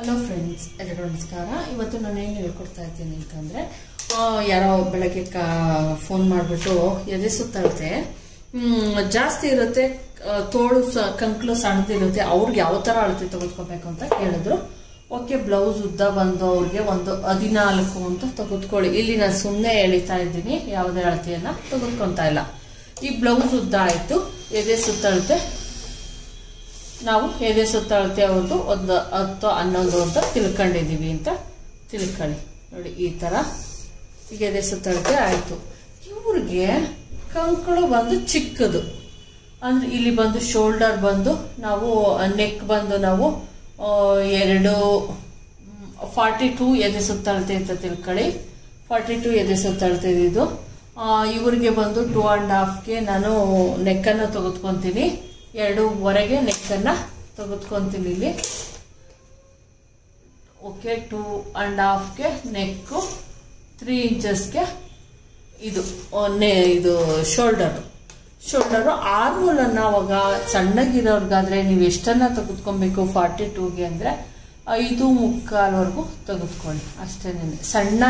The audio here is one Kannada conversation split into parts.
ಹಲೋ ಫ್ರೆಂಡ್ಸ್ ಎಲ್ಲರಿಗೂ ನಮಸ್ಕಾರ. ಇವತ್ತು ನಾನು ಏನು ಹೇಳ್ಕೊಡ್ತಾ ಇದ್ದೀನಿ ಅಂತಂದರೆ ಯಾರೋ ಬೆಳಗ್ಗೆ ಫೋನ್ ಮಾಡಿಬಿಟ್ಟು ಎದೆ ಸುತ್ತಳುತ್ತೆ ಜಾಸ್ತಿ ಇರುತ್ತೆ ತೋಳು ಸ ಕಂಕ್ಲು ಸಣ್ಣದಿರುತ್ತೆ, ಅವ್ರಿಗೆ ಯಾವ ಥರ ಅಳತೆ ತೆಗೆದುಕೋಬೇಕು ಅಂತ ಕೇಳಿದ್ರು. ಓಕೆ ಬ್ಲೌಸ್ ಉದ್ದ ಬಂದು ಅವ್ರಿಗೆ ಒಂದು ಹದಿನಾಲ್ಕು ಅಂತ ತೆಗೆದುಕೊಳ್ಳಿ ಇಲ್ಲಿ ನಾನು ಸುಮ್ಮನೆ ಎಳಿತಾ ಇದ್ದೀನಿ, ಯಾವುದೇ ಅಳತೆಯನ್ನು ತೆಗೆದುಕೊತಾ ಇಲ್ಲ. ಈ ಬ್ಲೌಸ್ ಉದ್ದ ಆಯಿತು, ಎದೆ ಸುತ್ತಳುತ್ತೆ ನಾವು ಎದೆ ಸುತ್ತಳತೆ ಅವ್ರದ್ದು ಒಂದು ಹತ್ತು, ಹನ್ನೊಂದು ಅಂತ ತಿಳ್ಕೊಂಡಿದ್ದೀವಿ ಅಂತ ತಿಳ್ಕೊಳ್ಳಿ. ನೋಡಿ, ಈ ಥರ ಈಗ ಎದೆ ಸುತ್ತಳತೆ ಆಯಿತು. ಇವ್ರಿಗೆ ಕಂಕಳು ಬಂದು ಚಿಕ್ಕದು. ಅಂದ್ರೆ ಇಲ್ಲಿ ಬಂದು ಶೋಲ್ಡರ್ ಬಂದು ನಾವು ನೆಕ್ ಬಂದು ನಾವು ಎರಡು ಫಾರ್ಟಿ ಟೂ ಎದೆ ಸುತ್ತಳತೆ ಅಂತ ತಿಳ್ಕೊಳ್ಳಿ. ಫಾರ್ಟಿ ಟೂ ಎದೆ ಸುತ್ತಳತೆ ಇದು. ಇವ್ರಿಗೆ ಬಂದು ಟೂ ಆ್ಯಂಡ್ ಹಾಫ್ಗೆ ನಾನು ನೆಕ್ಕನ್ನು ತೆಗೆದುಕೊಂತೀನಿ. ಎರಡೂವರೆಗೆ ನೆಕ್ಕನ್ನು ತೆಗೆದುಕೊಂತೀನಿ ಇಲ್ಲಿ. ಓಕೆ ಟೂ ಆ್ಯಂಡ್ ಹಾಫ್ಗೆ ನೆಕ್ಕು ತ್ರೀ ಇಂಚಸ್ಗೆ ಇದು ನೆ ಇದು ಶೋಲ್ಡರು ಶೋಲ್ಡರು ಆರ್ಮೂಲನ್ನು ಅವಾಗ ಸಣ್ಣಗಿರೋರ್ಗಾದ್ರೆ ನೀವು ಎಷ್ಟನ್ನ ತೆಗೆದುಕೊಬೇಕು? ಫಾರ್ಟಿ ಟೂಗೆ ಅಂದರೆ ಐದು ಮುಕ್ಕಾಲ್ವರೆಗೂ ತೆಗೆದುಕೊಳ್ಳಿ. ಅಷ್ಟೇನೆ. ಸಣ್ಣ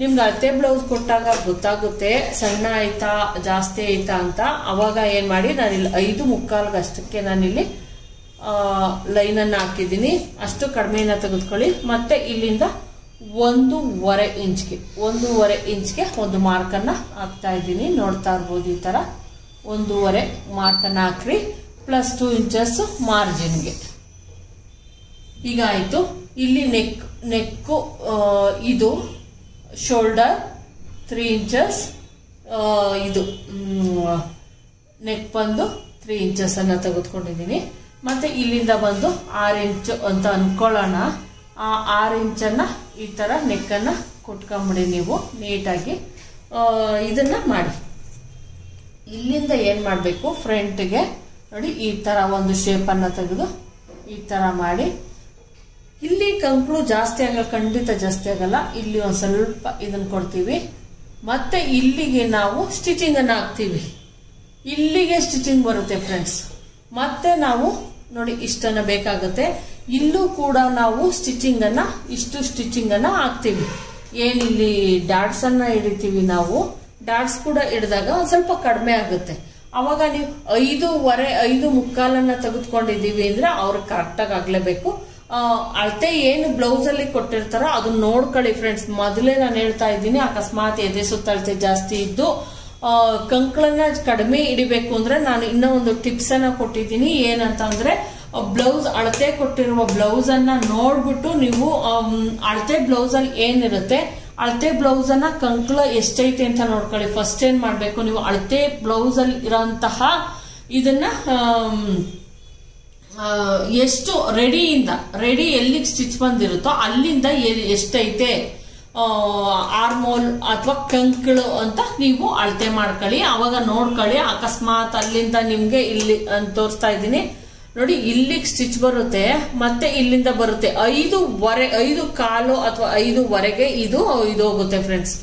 ನಿಮ್ಗೆ ಅತ್ತೆ ಬ್ಲೌಸ್ ಕೊಟ್ಟಾಗ ಗೊತ್ತಾಗುತ್ತೆ, ಸಣ್ಣ ಆಯ್ತಾ, ಜಾಸ್ತಿ ಆಯ್ತಾ ಅಂತ. ಅವಾಗ ಏನು ಮಾಡಿ, ನಾನಿಲ್ಲಿ ಐದು ಮುಕ್ಕಾಲ್ಗೆ ಅಷ್ಟಕ್ಕೆ ನಾನಿಲ್ಲಿ ಲೈನನ್ನು ಹಾಕಿದ್ದೀನಿ. ಅಷ್ಟು ಕಡಿಮೆನ ತೆಗೆದುಕೊಳ್ಳಿ. ಮತ್ತೆ ಇಲ್ಲಿಂದ ಒಂದೂವರೆ ಇಂಚ್ಗೆ ಒಂದೂವರೆ ಇಂಚ್ಗೆ ಒಂದು ಮಾರ್ಕನ್ನು ಹಾಕ್ತಾ ಇದ್ದೀನಿ. ನೋಡ್ತಾ ಇರ್ಬೋದು ಈ ಥರ ಒಂದೂವರೆ ಮಾರ್ಕನ್ನು ಹಾಕ್ರಿ. ಪ್ಲಸ್ ಟೂ ಇಂಚಸ್ ಮಾರ್ಜಿನ್ಗೆ ಈಗ ಆಯಿತು. ಇಲ್ಲಿ ನೆಕ್ ನೆಕ್ಕು ಇದು ಶೋಲ್ಡರ್ ತ್ರೀ ಇಂಚಸ್ ಇದು ನೆಕ್ ಬಂದು ತ್ರೀ ಇಂಚಸ್ ಅನ್ನ ತೆಗೆದುಕೊಂಡಿದ್ದೀನಿ. ಮತ್ತೆ ಇಲ್ಲಿಂದ ಬಂದು ಆರು ಇಂಚು ಅಂತ ಅನ್ಕೊಳ್ಳೋಣ. ಆ ಆರು ಇಂಚನ್ನು ಈ ತರ ನೆಕ್ಕನ್ನು ಕುಟ್ಕೊಂಬಿಡಿ ನೀವು ನೀಟಾಗಿ ಇದನ್ನು ಮಾಡಿ. ಇಲ್ಲಿಂದ ಏನು ಮಾಡಬೇಕು? ಫ್ರಂಟ್ಗೆ ನೋಡಿ ಈ ತರ ಒಂದು ಶೇಪನ್ನು ತೆಗೆದು ಈ ತರ ಮಾಡಿ. ಇಲ್ಲಿ ಕಂಕುಳು ಜಾಸ್ತಿ ಆಗಲ್ಲ, ಖಂಡಿತ ಜಾಸ್ತಿ ಆಗಲ್ಲ. ಇಲ್ಲಿ ಒಂದು ಸ್ವಲ್ಪ ಇದನ್ನು ಕೊಡ್ತೀವಿ. ಮತ್ತೆ ಇಲ್ಲಿಗೆ ನಾವು ಸ್ಟಿಚಿಂಗ್ ಅನ್ನ ಹಾಕ್ತೀವಿ. ಇಲ್ಲಿಗೆ ಸ್ಟಿಚಿಂಗ್ ಬರುತ್ತೆ ಫ್ರೆಂಡ್ಸ್ ಮತ್ತೆ ನಾವು, ನೋಡಿ ಇಷ್ಟನ್ನ ಬೇಕಾಗುತ್ತೆ. ಇಲ್ಲೂ ಕೂಡ ನಾವು ಸ್ಟಿಚಿಂಗ್ ಅನ್ನ, ಇಷ್ಟು ಸ್ಟಿಚಿಂಗ್ ಅನ್ನ ಹಾಕ್ತೀವಿ. ಏನಿಲ್ಲಿ ಡಾಟ್ಸ್ ಅನ್ನ ಹಿಡಿತೀವಿ ನಾವು ಡಾಟ್ಸ್ ಕೂಡ ಹಿಡಿದಾಗ ಒಂದು ಸ್ವಲ್ಪ ಕಡಿಮೆ ಆಗುತ್ತೆ. ಅವಾಗ ನೀವು ಐದೂವರೆ, ಐದು ಮುಕ್ಕಾಲನ್ನು ತೆಗೆದುಕೊಂಡಿದ್ದೀವಿ ಅಂದ್ರೆ ಅವ್ರಿಗೆ ಕರೆಕ್ಟಾಗಿ ಆಗ್ಲೇಬೇಕು. ಅಳತೆ ಏನು ಬ್ಲೌಸ್ ಅಲ್ಲಿ ಕೊಟ್ಟಿರ್ತಾರೋ ಅದನ್ನ ನೋಡ್ಕೊಳ್ಳಿ ಫ್ರೆಂಡ್ಸ್ ಮೊದಲೇ ನಾನು ಹೇಳ್ತಾ ಇದ್ದೀನಿ, ಅಕಸ್ಮಾತ್ ಎದೆ ಸುತ್ತಳತೆ ಜಾಸ್ತಿ ಇದ್ದು ಕಂಕಳನ್ನ ಕಡಿಮೆ ಹಿಡಿಬೇಕು ಅಂದ್ರೆ ನಾನು ಇನ್ನೂ ಒಂದು ಟಿಪ್ಸ್ ಅನ್ನ ಕೊಟ್ಟಿದ್ದೀನಿ. ಏನಂತ ಅಂದ್ರೆ ಬ್ಲೌಸ್ ಅಳತೆ ಕೊಟ್ಟಿರುವ ಬ್ಲೌಸ್ ಅನ್ನ ನೋಡ್ಬಿಟ್ಟು ನೀವು ಅಳತೆ ಬ್ಲೌಸ್ ಅಲ್ಲಿ ಏನಿರುತ್ತೆ, ಅಳತೆ ಬ್ಲೌಸ್ ಅನ್ನ ಕಂಕಳ ಎಷ್ಟೈತೆ ಅಂತ ನೋಡ್ಕೊಳ್ಳಿ. ಫಸ್ಟ್ ಏನ್ ಮಾಡ್ಬೇಕು, ನೀವು ಅಳತೆ ಬ್ಲೌಸ್ ಅಲ್ಲಿ ಇರೋಂತಹ ಇದನ್ನ ಎಷ್ಟು ರೆಡಿಯಿಂದ ರೆಡಿ ಎಲ್ಲಿಗೆ ಸ್ಟಿಚ್ ಬಂದಿರುತ್ತೋ ಅಲ್ಲಿಂದ ಎಷ್ಟೈತೆ ಆರ್ಮೋಲ್ ಅಥವಾ ಕಂಕಳು ಅಂತ ನೀವು ಅಳತೆ ಮಾಡ್ಕೊಳ್ಳಿ. ಅವಾಗ ನೋಡ್ಕೊಳ್ಳಿ. ಅಕಸ್ಮಾತ್ ಅಲ್ಲಿಂದ ನಿಮ್ಗೆ ಇಲ್ಲಿ ತೋರಿಸ್ತಾ ಇದ್ದೀನಿ. ನೋಡಿ, ಇಲ್ಲಿಗೆ ಸ್ಟಿಚ್ ಬರುತ್ತೆ, ಮತ್ತೆ ಇಲ್ಲಿಂದ ಬರುತ್ತೆ. ಐದುವರೆ, ಐದು ಕಾಲು ಅಥವಾ ಐದುವರೆಗೆ ಇದು ಇದು ಹೋಗುತ್ತೆ ಫ್ರೆಂಡ್ಸ್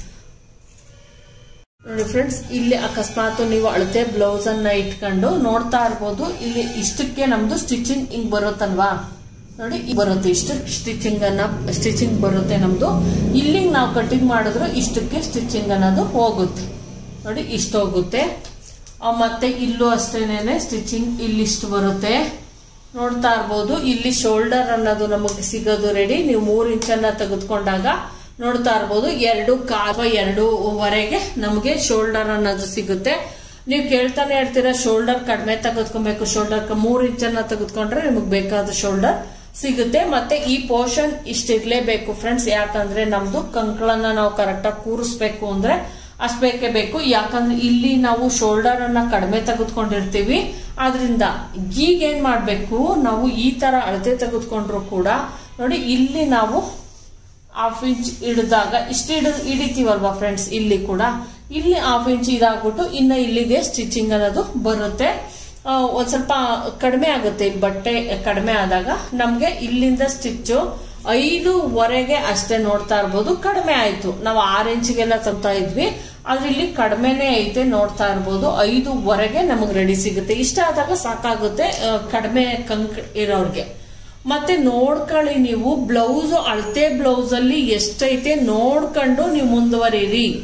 ನೋಡಿ ಫ್ರೆಂಡ್ಸ್ ಇಲ್ಲಿ ಅಕಸ್ಮಾತ್ ನೀವು ಅಳತೆ ಬ್ಲೌಸ್ ಅನ್ನ ಇಟ್ಕೊಂಡು ನೋಡ್ತಾ ಇರ್ಬೋದು. ಇಲ್ಲಿ ಇಷ್ಟಕ್ಕೆ ನಮ್ದು ಸ್ಟಿಚಿಂಗ್ ಹಿಂಗ್ ಬರುತ್ತಲ್ವಾ? ನೋಡಿ ಬರುತ್ತೆ ಇಷ್ಟು ಸ್ಟಿಚಿಂಗ್ ಅನ್ನ ಸ್ಟಿಚಿಂಗ್ ಬರುತ್ತೆ ನಮ್ದು. ಇಲ್ಲಿಗೆ ನಾವು ಕಟಿಂಗ್ ಮಾಡಿದ್ರು ಇಷ್ಟಕ್ಕೆ ಸ್ಟಿಚಿಂಗ್ ಅನ್ನೋದು ಹೋಗುತ್ತೆ. ನೋಡಿ, ಇಷ್ಟು ಹೋಗುತ್ತೆ. ಮತ್ತೆ ಇಲ್ಲೂ ಅಷ್ಟೇನೆ ಸ್ಟಿಚಿಂಗ್ ಇಲ್ಲಿಷ್ಟು ಬರುತ್ತೆ. ನೋಡ್ತಾ ಇರ್ಬೋದು. ಇಲ್ಲಿ ಶೋಲ್ಡರ್ ಅನ್ನೋದು ನಮಗೆ ಸಿಗೋದು ರೆಡಿ ನೀವು ಮೂರು ಇಂಚನ್ನ ತೆಗೆದುಕೊಂಡಾಗ ನೋಡ್ತಾ ಇರ್ಬೋದು, ಎರಡು ಕಾಲು ಎರಡೂವರೆಗೆ ನಮಗೆ ಶೋಲ್ಡರ್ ಅನ್ನೋದು ಸಿಗುತ್ತೆ. ನೀವು ಕೇಳ್ತಾನೆ ಇರ್ತೀರಾ, ಶೋಲ್ಡರ್ ಕಡಿಮೆ ತೆಗೆದ್ಕೊಬೇಕು, ಶೋಲ್ಡರ್ ಮೂರು ಇಂಚನ್ನ ತೆಗೆದುಕೊಂಡ್ರೆ ನಿಮಗೆ ಬೇಕಾದ ಶೋಲ್ಡರ್ ಸಿಗುತ್ತೆ. ಮತ್ತೆ ಈ ಪೋರ್ಷನ್ ಇಷ್ಟಿರ್ಲೇಬೇಕು ಫ್ರೆಂಡ್ಸ್, ಯಾಕಂದ್ರೆ ನಮ್ದು ಕಂಕಳನ್ನ ನಾವು ಕರೆಕ್ಟಾಗಿ ಕೂರಿಸ್ಬೇಕು ಅಂದ್ರೆ ಅಷ್ಟು ಬೇಕೇ. ಬೇಕು ಯಾಕಂದ್ರೆ ಇಲ್ಲಿ ನಾವು ಶೋಲ್ಡರ್ ಅನ್ನ ಕಡಿಮೆ ತೆಗೆದುಕೊಂಡಿರ್ತೀವಿ. ಆದ್ರಿಂದ ಈಗ ಏನ್ ಮಾಡ್ಬೇಕು, ನಾವು ಈ ತರ ಅಳತೆ ತೆಗೆದುಕೊಂಡ್ರು ಕೂಡ ನೋಡಿ, ಇಲ್ಲಿ ನಾವು ಹಾಫ್ ಇಂಚ್ ಹಿಡಿದಾಗ ಇಷ್ಟು ಹಿಡ ಹಿಡಿತೀವಲ್ವಾ ಫ್ರೆಂಡ್ಸ್ ಇಲ್ಲಿ ಕೂಡ. ಇಲ್ಲಿ ಹಾಫ್ ಇಂಚ್ ಇದಾಗ್ಬಿಟ್ಟು ಇನ್ನ ಇಲ್ಲಿಗೆ ಸ್ಟಿಚಿಂಗ್ ಅನ್ನೋದು ಬರುತ್ತೆ. ಒಂದ್ ಸ್ವಲ್ಪ ಕಡಿಮೆ ಆಗುತ್ತೆ. ಬಟ್ಟೆ ಕಡಿಮೆ ಆದಾಗ ನಮ್ಗೆ ಇಲ್ಲಿಂದ ಸ್ಟಿಚ್ಚು ಐದೂವರೆಗೆ ಅಷ್ಟೇ ನೋಡ್ತಾ ಇರ್ಬೋದು. ಕಡಿಮೆ ಆಯ್ತು. ನಾವು ಆರು ಇಂಚ್ಗೆಲ್ಲ ತಗ್ತಾ ಇದ್ವಿ. ಆದ್ರೆ ಇಲ್ಲಿ ಕಡಿಮೆನೆ ಐತೆ ನೋಡ್ತಾ ಇರ್ಬೋದು. ಐದೂವರೆಗೆ ನಮಗೆ ರೆಡಿ ಸಿಗುತ್ತೆ. ಇಷ್ಟ ಆದಾಗ ಸಾಕಾಗುತ್ತೆ. ಕಡಿಮೆ ಕಂಕ್ ಇರೋರ್ಗೆ. ಮತ್ತೆ ನೋಡ್ಕೊಳ್ಳಿ ನೀವು. ಬ್ಲೌಸ್, ಅಳತೆ ಬ್ಲೌಸ್ ಅಲ್ಲಿ ಎಷ್ಟೈತೆ ನೋಡ್ಕೊಂಡು ನೀವು ಮುಂದುವರಿರಿ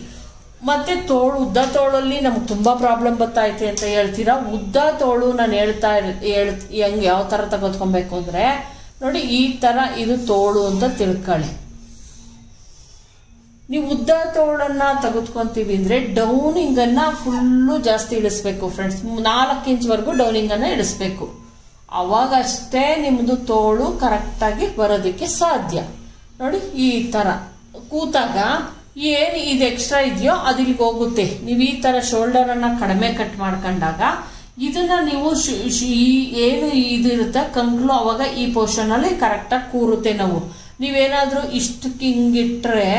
ಮತ್ತೆ ತೋಳು, ಉದ್ದ ತೋಳಲ್ಲಿ ನಮ್ಗೆ ತುಂಬಾ ಪ್ರಾಬ್ಲಮ್ ಬರ್ತೈತೆ ಅಂತ ಹೇಳ್ತೀರಾ? ಉದ್ದ ತೋಳು ನಾನು ಹೇಳ್ತಾ ಹೇಳ್, ಹೆಂಗ್ ಯಾವ ತರ ತೆಗೆದುಕೊಬೇಕು ಅಂದ್ರೆ, ನೋಡಿ ಈ ತರ ಇದು ತೋಳು ಅಂತ ತಿಳ್ಕೊಳ್ಳಿ. ನೀವು ಉದ್ದ ತೋಳನ್ನ ತೆಗೆದುಕೊಂತೀವಿ ಅಂದ್ರೆ ಡೌನಿಂಗ್ ಅನ್ನ ಫುಲ್ಲು ಜಾಸ್ತಿ ಇಳಿಸ್ಬೇಕು ಫ್ರೆಂಡ್ಸ್ ನಾಲ್ಕು ಇಂಚ್ ವರೆಗೂ ಡೌನಿಂಗ್ ಅನ್ನ ಇಳಿಸ್ಬೇಕು. ಅವಾಗಷ್ಟೇ ನಿಮ್ದು ತೋಳು ಕರೆಕ್ಟಾಗಿ ಬರೋದಕ್ಕೆ ಸಾಧ್ಯ. ನೋಡಿ, ಈ ತರ. ಕೂತಾಗ ಏನು ಇದು ಎಕ್ಸ್ಟ್ರಾ ಇದೆಯೋ ಅದಿಲ್ಲಿಗೆ ಹೋಗುತ್ತೆ. ನೀವು ಈ ತರ ಶೋಲ್ಡರ್ ಅನ್ನ ಕಡಿಮೆ ಕಟ್ ಮಾಡ್ಕೊಂಡಾಗ ಇದನ್ನ ನೀವು ಈ ಏನು ಇದಿರುತ್ತೆ ಕಂಕ್ಲು ಅವಾಗ ಈ ಪೋರ್ಷನ್ ಅಲ್ಲಿ ಕರೆಕ್ಟ್ ಆಗಿ ಕೂರುತ್ತೆ ನಾವು. ನೀವೇನಾದರೂ ಇಷ್ಟು ಹಿಂಗಿಟ್ರೆ,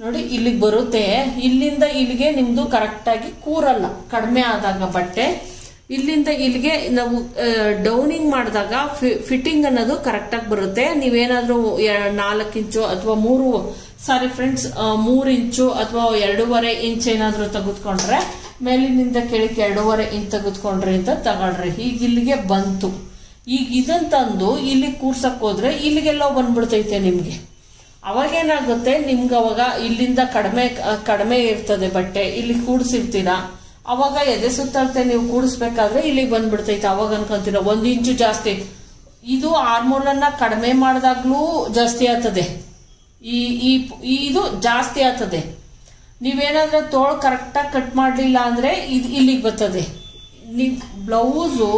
ನೋಡಿ, ಇಲ್ಲಿಗೆ ಬರುತ್ತೆ. ಇಲ್ಲಿಂದ ಇಲ್ಲಿಗೆ ನಿಮ್ಮದು ಕರೆಕ್ಟಾಗಿ ಕೂರಲ್ಲ. ಕಡಿಮೆ ಆದಾಗ ಬಟ್ಟೆ. ಇಲ್ಲಿಂದ ಇಲ್ಲಿಗೆ ನಾವು ಡೌನಿಂಗ್ ಮಾಡಿದಾಗ ಫಿಟ್ಟಿಂಗ್ ಅನ್ನೋದು ಕರೆಕ್ಟ್ ಆಗಿ ಬರುತ್ತೆ. ನೀವೇನಾದ್ರೂ ನಾಲ್ಕು ಇಂಚು ಅಥವಾ ಮೂರು ಸಾರಿ ಫ್ರೆಂಡ್ಸ್ ಮೂರು ಇಂಚು ಅಥವಾ ಎರಡೂವರೆ ಇಂಚ್ ಏನಾದ್ರೂ ತೆಗೆದುಕೊಂಡ್ರೆ, ಮೇಲಿನಿಂದ ಕೆಳಕ್ಕೆ ಎರಡೂವರೆ ಇಂಚ್ ತೆಗೆದುಕೊಂಡ್ರಿ ಅಂತ ತಗೊಳ್ರಿ. ಈಗ ಇಲ್ಲಿಗೆ ಬಂತು. ಈಗ ಇದನ್ನ ತಂದು ಇಲ್ಲಿ ಕೂರ್ಸಕ್ ಹೋದ್ರೆ ಇಲ್ಲಿಗೆಲ್ಲೋ ಬಂದ್ಬಿಡ್ತೈತೆ ನಿಮ್ಗೆ. ಅವಾಗೇನಾಗುತ್ತೆ ನಿಮ್ಗೆ ಅವಾಗ ಇಲ್ಲಿಂದ ಕಡಿಮೆ ಕಡಿಮೆ ಇರ್ತದೆ ಬಟ್ಟೆ. ಇಲ್ಲಿ ಕೂಡಿಸಿರ್ತೀರಾ? ಅವಾಗ ಎದೆ ಸುತ್ತಳತೆ ನೀವು ಕೂಡಿಸ್ಬೇಕಾದ್ರೆ ಇಲ್ಲಿಗೆ ಬಂದ್ಬಿಡ್ತೈತೆ. ಅವಾಗ ಅನ್ಕೊಂತೀರ ಒಂದು ಇಂಚು ಜಾಸ್ತಿ. ಇದು ಆರ್ಮೋಲ್ ಅನ್ನ ಕಡಿಮೆ ಮಾಡಿದಾಗ್ಲೂ ಜಾಸ್ತಿ ಆಗ್ತದೆ. ಈ ಈ ಇದು ಜಾಸ್ತಿ ಆಗ್ತದೆ. ನೀವೇನಾದ್ರೆ ತೋಳು ಕರೆಕ್ಟಾಗಿ ಕಟ್ ಮಾಡಲಿಲ್ಲ ಅಂದ್ರೆ ಇದು ಇಲ್ಲಿಗೆ ಬರ್ತದೆ. ನೀವು ಬ್ಲೌಸು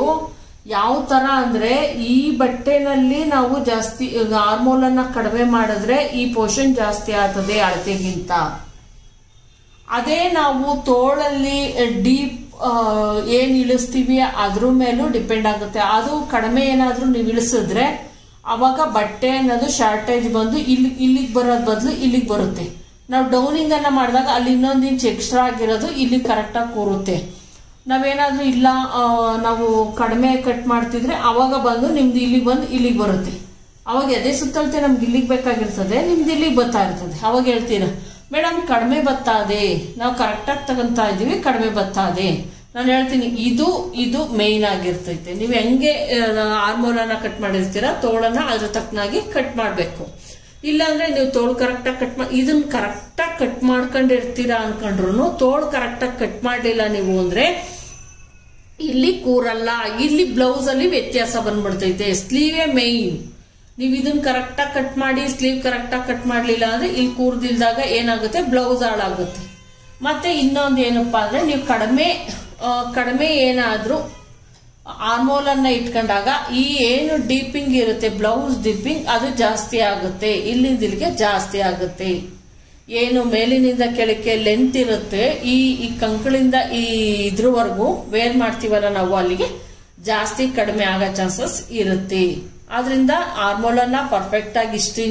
ಯಾವ ತರ ಅಂದ್ರೆ ಈ ಬಟ್ಟೆನಲ್ಲಿ ನಾವು ಜಾಸ್ತಿ ಹಾರ್ಮೋಲನ್ನು ಕಡಿಮೆ ಮಾಡಿದ್ರೆ ಈ ಪೋರ್ಷನ್ ಜಾಸ್ತಿ ಆಗ್ತದೆ ಅಳತೆಗಿಂತ. ಅದೇ ನಾವು ತೋಳಲ್ಲಿ ಡೀಪ್ ಏನ್ ಇಳಿಸ್ತೀವಿ ಅದ್ರ ಮೇಲೂ ಡಿಪೆಂಡ್ ಆಗುತ್ತೆ. ಅದು ಕಡಿಮೆ ಏನಾದ್ರೂ ನೀವು ಇಳಿಸಿದ್ರೆ ಅವಾಗ ಬಟ್ಟೆ ಅನ್ನೋದು ಶಾರ್ಟೇಜ್ ಬಂದು ಇಲ್ಲಿ, ಇಲ್ಲಿಗೆ ಬರೋದ್ ಬದಲು ಇಲ್ಲಿಗೆ ಬರುತ್ತೆ. ನಾವು ಡೌನಿಂಗ್ ಅನ್ನ ಮಾಡಿದಾಗ ಅಲ್ಲಿ ಇನ್ನೊಂದು ಇಂಚ್ ಎಕ್ಸ್ಟ್ರಾ ಆಗಿರೋದು ಇಲ್ಲಿ ಕರೆಕ್ಟಾಗಿ ಕೂರುತ್ತೆ. ನಾವೇನಾದ್ರೂ ಇಲ್ಲ ನಾವು ಕಡಿಮೆ ಕಟ್ ಮಾಡ್ತಿದ್ರೆ ಅವಾಗ ಬಂದು ನಿಮ್ದು ಇಲ್ಲಿಗೆ ಬಂದು ಇಲ್ಲಿಗೆ ಬರುತ್ತೆ. ಅವಾಗ ಎದೆ ಸುತ್ತಳತೆ ನಮ್ಗೆ ಇಲ್ಲಿಗೆ ಬೇಕಾಗಿರ್ತದೆ, ನಿಮ್ದು ಇಲ್ಲಿಗೆ ಬರ್ತಾ ಇರ್ತದೆ. ಅವಾಗ ಹೇಳ್ತೀರಾ? ಮೇಡಮ್, ಕಡಿಮೆ ಬತ್ತಾದೆ ನಾವು ಕರೆಕ್ಟಾಗಿ ತಗೊಂತಾ ಇದ್ದೀವಿ, ಕಡಿಮೆ ಬತ್ತಾದೆ ನಾನು ಹೇಳ್ತೀನಿ, ಇದು ಇದು ಮೇಯ್ನ್ ಆಗಿರ್ತೈತೆ. ನೀವು ಹೆಂಗೆ ಆರ್ಮೋಲನ್ನ ಕಟ್ ಮಾಡಿರ್ತೀರಾ, ತೋಳನ್ನ ಅದ್ರ ತಕ್ಕನಾಗಿ ಕಟ್ ಮಾಡಬೇಕು. ಇಲ್ಲಾಂದ್ರೆ ನೀವು ತೋಳು ಕರೆಕ್ಟಾಗಿ ಕಟ್ ಮಾಡಿ ಇದನ್ನ ಕರೆಕ್ಟಾಗಿ ಕಟ್ ಮಾಡ್ಕೊಂಡಿರ್ತೀರಾ ಅನ್ಕೊಂಡ್ರು ತೋಳು ಕರೆಕ್ಟಾಗಿ ಕಟ್ ಮಾಡಲಿಲ್ಲ ನೀವು ಅಂದ್ರೆ ಇಲ್ಲಿ ಕೂರಲ್ಲ, ಇಲ್ಲಿ ಬ್ಲೌಸ್ ಅಲ್ಲಿ ವ್ಯತ್ಯಾಸ ಬಂದ್ಬಿಡ್ತೈತೆ. ಸ್ಲೀವೇ ಮೈನ್ ನೀವು ಇದನ್ನ ಕರೆಕ್ಟಾಗಿ ಕಟ್ ಮಾಡಿ ಸ್ಲೀವ್ ಕರೆಕ್ಟಾಗಿ ಕಟ್ ಮಾಡಲಿಲ್ಲ ಅಂದ್ರೆ ಇಲ್ಲಿ ಕೂರ್ದಿಲ್ದಾಗ ಏನಾಗುತ್ತೆ? ಬ್ಲೌಸ್ ಹಾಳಾಗುತ್ತೆ. ಮತ್ತೆ ಇನ್ನೊಂದು ಏನಪ್ಪಾ ಅಂದ್ರೆ ನೀವು ಕಡಿಮೆ ಕಡಿಮೆ ಏನಾದ್ರೂ ಅನ್ನ ಇಟ್ಕೊಂಡಾಗ ಈ ಏನು ಡೀಪಿಂಗ್ ಇರುತ್ತೆ ಬ್ಲೌಸ್ ಡೀಪಿಂಗ್ ಅದು ಜಾಸ್ತಿ ಆಗುತ್ತೆ, ಇಲ್ಲಿಂದ ಇಲ್ಲಿಗೆ ಜಾಸ್ತಿ ಆಗುತ್ತೆ. ಏನು ಮೇಲಿನಿಂದ ಕೆಳಕ್ಕೆ ಲೆಂತ್ ಇರುತ್ತೆ, ಈ ಈ ಕಂಕಳಿಂದ ಈ ಇದ್ರವರೆಗೂ ವೇರ್ ಮಾಡ್ತೀವಲ್ಲ ನಾವು ಅಲ್ಲಿಗೆ, ಜಾಸ್ತಿ ಕಡಿಮೆ ಆಗೋ ಚಾನ್ಸಸ್ ಇರುತ್ತೆ. ಆದ್ರಿಂದ ಹಾರ್ಮೋಲ್ ಅನ್ನ ಪರ್ಫೆಕ್ಟ್ ಆಗಿ ಇಷ್ಟು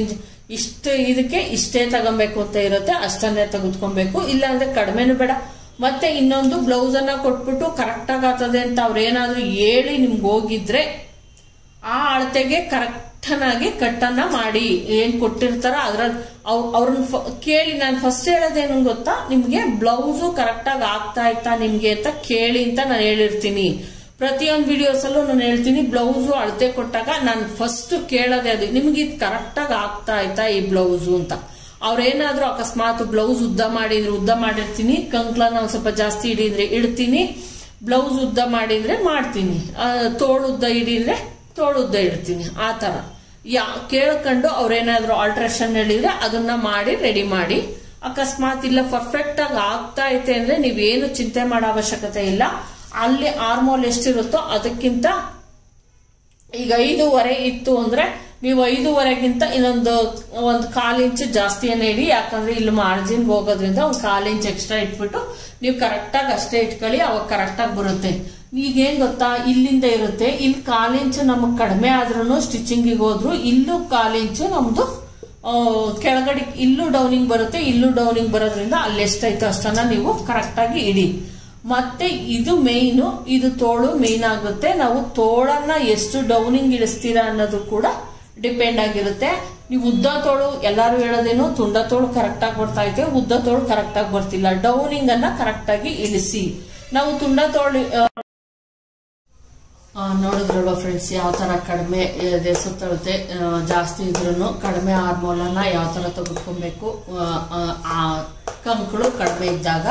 ಇಷ್ಟು ಇದಕ್ಕೆ ಇಷ್ಟೇ ತಗೊಬೇಕು ಅಂತ ಇರುತ್ತೆ, ಅಷ್ಟನ್ನೇ ತೆಗೆದುಕೊಬೇಕು. ಇಲ್ಲ ಅಂದ್ರೆ ಕಡಿಮೆನೂ ಬೇಡ. ಮತ್ತೆ ಇನ್ನೊಂದು ಬ್ಲೌಸ್ ಅನ್ನ ಕೊಟ್ಬಿಟ್ಟು ಕರೆಕ್ಟ್ ಆಗಿ ಆಗ್ತದೆ ಅಂತ ಅವ್ರೇನಾದ್ರೂ ಹೇಳಿ ನಿಮ್ಗೆ ಹೋಗಿದ್ರೆ ಆ ಅಳತೆಗೆ ಕರೆಕ್ಟನಾಗಿ ಕಟ್ಟನ್ನ ಮಾಡಿ. ಏನ್ ಕೊಟ್ಟಿರ್ತಾರ ಅದ್ರಲ್ಲಿ ಅವ್ರನ್ನ ಕೇಳಿ ನಾನು ಫಸ್ಟ್ ಹೇಳೋದೇನು ಗೊತ್ತಾ? ನಿಮ್ಗೆ ಬ್ಲೌಸು ಕರೆಕ್ಟಾಗಿ ಆಗ್ತಾ ಇತ್ತಾ ನಿಮ್ಗೆ ಅಂತ ಕೇಳಿ ಅಂತ ನಾನು ಹೇಳಿರ್ತೀನಿ. ಪ್ರತಿಯೊಂದು ವಿಡಿಯೋಸಲ್ಲೂ ನಾನು ಹೇಳ್ತೀನಿ ಬ್ಲೌಸು ಅಳತೆ ಕೊಟ್ಟಾಗ ನಾನು ಫಸ್ಟ್ ಕೇಳೋದೇ ಅದು. ನಿಮ್ಗೆ ಇದು ಕರೆಕ್ಟಾಗಿ ಆಗ್ತಾ ಆಯ್ತಾ ಈ ಬ್ಲೌಸು ಅಂತ? ಅವ್ರೇನಾದ್ರೂ ಅಕಸ್ಮಾತ್ ಬ್ಲೌಸ್ ಉದ್ದ ಮಾಡಿದ್ರೆ ಉದ್ದ ಮಾಡಿರ್ತೀನಿ ಕಂಕ್ಲನ ಒಂದ್ ಸ್ವಲ್ಪ ಜಾಸ್ತಿ ಹಿಡಿದ್ರೆ ಇಡ್ತೀನಿ ಬ್ಲೌಸ್ ಉದ್ದ ಮಾಡಿದ್ರೆ ಮಾಡ್ತೀನಿ. ತೋಳು ಉದ್ದ ಹಿಡಿದ್ರೆ ತೋಳು ಉದ್ದ ಇಡ್ತೀನಿ, ಆ ಥರ ಯಾ, ಕೇಳ್ಕೊಂಡು ಅವ್ರೇನಾದ್ರೂ ಆಲ್ಟ್ರೇಷನ್ ಹೇಳಿದ್ರೆ ಅದನ್ನ ಮಾಡಿ ರೆಡಿ ಮಾಡಿ. ಅಕಸ್ಮಾತ್ ಇಲ್ಲ ಪರ್ಫೆಕ್ಟ್ ಆಗಿ ಆಗ್ತಾ ಐತೆ ಅಂದ್ರೆ ನೀವೇನು ಚಿಂತೆ ಮಾಡೋ ಅವಶ್ಯಕತೆ ಇಲ್ಲ. ಅಲ್ಲಿ ಆರ್ಮೋಲ್ ಎಷ್ಟಿರುತ್ತೋ ಅದಕ್ಕಿಂತ ಈಗ ಐದೂವರೆ ಇತ್ತು ಅಂದ್ರೆ ನೀವು ಐದೂವರೆಗಿಂತ ಇನ್ನೊಂದು ಒಂದು ಕಾಲ್ ಇಂಚ್ ಜಾಸ್ತಿಯನ್ನೇ ಇಡಿ, ಯಾಕಂದ್ರೆ ಇಲ್ಲಿ ಮಾರ್ಜಿನ್ ಹೋಗೋದ್ರಿಂದ ಒಂದು ಕಾಲ್ ಇಂಚ್ ಎಕ್ಸ್ಟ್ರಾ ಇಟ್ಬಿಟ್ಟು ನೀವು ಕರೆಕ್ಟಾಗಿ ಅಷ್ಟೇ ಇಟ್ಕೊಳ್ಳಿ, ಅವಾಗ ಕರೆಕ್ಟಾಗಿ ಬರುತ್ತೆ. ಈಗೇನ್ ಗೊತ್ತಾ? ಇಲ್ಲಿಂದ ಇರುತ್ತೆ. ಇಲ್ಲಿ ಕಾಲ್ ಇಂಚ್ ನಮಗೆ ಕಡಿಮೆ ಆದ್ರೂ ಸ್ಟಿಚಿಂಗಿಗೆ ಹೋದ್ರು, ಇಲ್ಲೂ ಕಾಲ್ ಇಂಚ್ ನಮ್ದು ಕೆಳಗಡೆ ಇಲ್ಲೂ ಡೌನಿಂಗ್ ಬರುತ್ತೆ, ಇಲ್ಲೂ ಡೌನಿಂಗ್ ಬರೋದ್ರಿಂದ ಅಲ್ಲಿ ಎಷ್ಟೈತೋ ಅಷ್ಟನ್ನ ನೀವು ಕರೆಕ್ಟಾಗಿ ಇಡಿ. ಮತ್ತೆ ಇದು ಮೇಯ್ನು ಇದು ತೋಳು ಮೇಯ್ನ್ ಆಗುತ್ತೆ. ನಾವು ತೋಳನ್ನ ಎಷ್ಟು ಡೌನಿಂಗ್ ಇಳಿಸ್ತೀರಾ ಅನ್ನೋದು ಕೂಡ ಡಿಪೆಂಡ್ ಆಗಿರುತ್ತೆ. ನೀವು ಉದ್ದ ತೋಳು, ಎಲ್ಲರೂ ಹೇಳೋದೇನು, ತುಂಡ ತೋಳು ಕರೆಕ್ಟ್ ಆಗಿ ಬರ್ತಾ ಇದೆ. ಉದ್ದ ತೋಳು ಕರೆಕ್ಟ್ ಆಗಿ ಬರ್ತಿಲ್ಲ. ಡೌನಿಂಗ್ ಅನ್ನ ಕರೆಕ್ಟ್ ಆಗಿ ಇಳಿಸಿ. ನಾವು ತುಂಡ ತೋಳು ನೋಡಿದ್ರಲ್ವ ಫ್ರೆಂಡ್ಸ್ ಯಾವ ತರ ಕಡಿಮೆ ಸುತ್ತಳತೆ ಜಾಸ್ತಿ ಇದ್ರೂ ಕಡಿಮೆ ಹಾರ್ಮೋಲನ್ನ ಯಾವ ತರ ತೆಗೆದುಕೊಬೇಕು ಕಂಕಳು ಕಡಿಮೆ ಇದ್ದಾಗ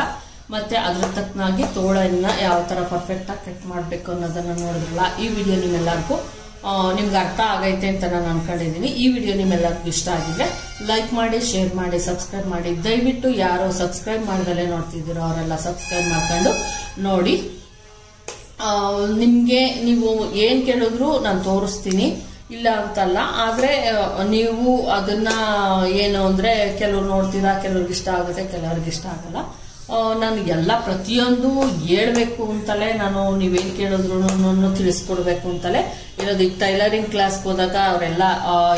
ಮತ್ತೆ ಅದ್ರ ತಕ್ಕನಾಗಿ ತೋಳನ್ನ ಯಾವ ತರ ಪರ್ಫೆಕ್ಟ್ ಆಗಿ ಕಟ್ ಮಾಡಬೇಕು ಅನ್ನೋದನ್ನ ನೋಡಿದ್ರಲ್ಲ, ಈ ವಿಡಿಯೋ ನಿಮ್ಮೆಲ್ಲರಿಗೂ ನಿಮ್ಗೆ ಅರ್ಥ ಆಗೈತೆ ಅಂತ ನಾನು ಅನ್ಕೊಂಡಿದೀನಿ. ಈ ವಿಡಿಯೋ ನಿಮ್ಮೆಲ್ಲರಿಗೂ ಇಷ್ಟ ಆಗಿದ್ರೆ ಲೈಕ್ ಮಾಡಿ ಶೇರ್ ಮಾಡಿ ಸಬ್ಸ್ಕ್ರೈಬ್ ಮಾಡಿ. ದಯವಿಟ್ಟು ಯಾರು ಸಬ್ಸ್ಕ್ರೈಬ್ ಮಾಡ್ದಲೇ ನೋಡ್ತಿದ್ದೀರೋ ಅವರೆಲ್ಲ ಸಬ್ಸ್ಕ್ರೈಬ್ ಮಾಡ್ಕೊಂಡು ನೋಡಿ. ನಿಮಗೆ ನೀವು ಏನು ಕೇಳಿದ್ರು ನಾನು ತೋರಿಸ್ತೀನಿ. ಇಲ್ಲ ಅಂತಲ್ಲ, ಆದ್ರೆ ನೀವು ಅದನ್ನ ಏನು ಅಂದರೆ ಕೆಲವ್ರು ನೋಡ್ತೀರಾ, ಕೆಲವ್ರಿಗೆ ಇಷ್ಟ ಆಗುತ್ತೆ, ಕೆಲವ್ರಿಗೆ ಇಷ್ಟ ಆಗಲ್ಲ. ನಾನು ಎಲ್ಲ ಪ್ರತಿಯೊಂದು ಹೇಳ್ಬೇಕು ಅಂತಲೇ ನಾನು ನೀವೇನು ಕೇಳಿದ್ರು ತಿಳಿಸ್ಕೊಡ್ಬೇಕು ಅಂತಲೇ. ಇರೋದು ಈಗ ಟೈಲರಿಂಗ್ ಕ್ಲಾಸ್ಗೆ ಹೋದಾಗ ಅವರೆಲ್ಲ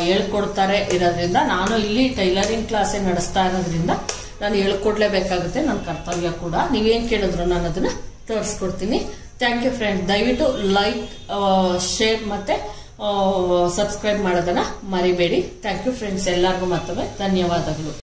ಹೇಳ್ಕೊಡ್ತಾರೆ ಇರೋದ್ರಿಂದ ನಾನು ಇಲ್ಲಿ ಟೈಲರಿಂಗ್ ಕ್ಲಾಸೇ ನಡೆಸ್ತಾ ಇರೋದ್ರಿಂದ ನಾನು ಹೇಳ್ಕೊಡ್ಲೇಬೇಕಾಗುತ್ತೆ ನನ್ನ ಕರ್ತವ್ಯ ಕೂಡ. ನೀವೇನು ಕೇಳಿದ್ರು ನಾನು ಅದನ್ನ ತೋರಿಸ್ಕೊಡ್ತೀನಿ. ಥ್ಯಾಂಕ್ ಯು ಫ್ರೆಂಡ್ ದಯವಿಟ್ಟು ಲೈಕ್ ಶೇರ್ ಮತ್ತೆ ಸಬ್ಸ್ಕ್ರೈಬ್ ಮಾಡೋದನ್ನ ಮರಿಬೇಡಿ. ಥ್ಯಾಂಕ್ ಯು ಫ್ರೆಂಡ್ಸ್ ಎಲ್ಲರಿಗೂ ಮತ್ತೊಮ್ಮೆ ಧನ್ಯವಾದಗಳು.